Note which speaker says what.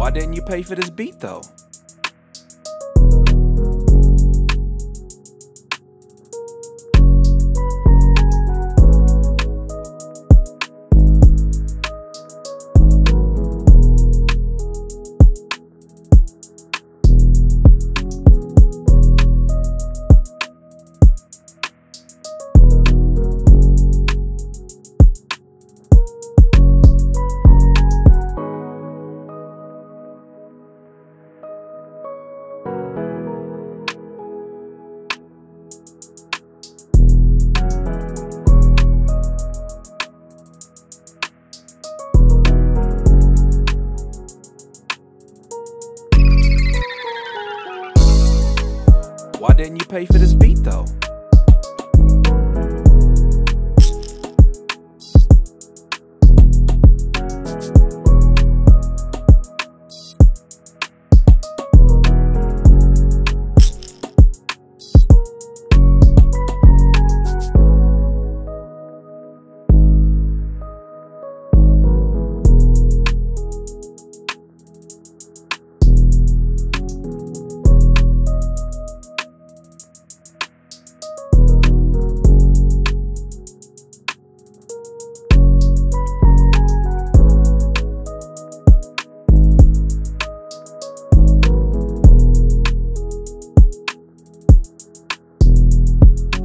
Speaker 1: Why didn't you pay for this beat though? Why didn't you pay for this beat though?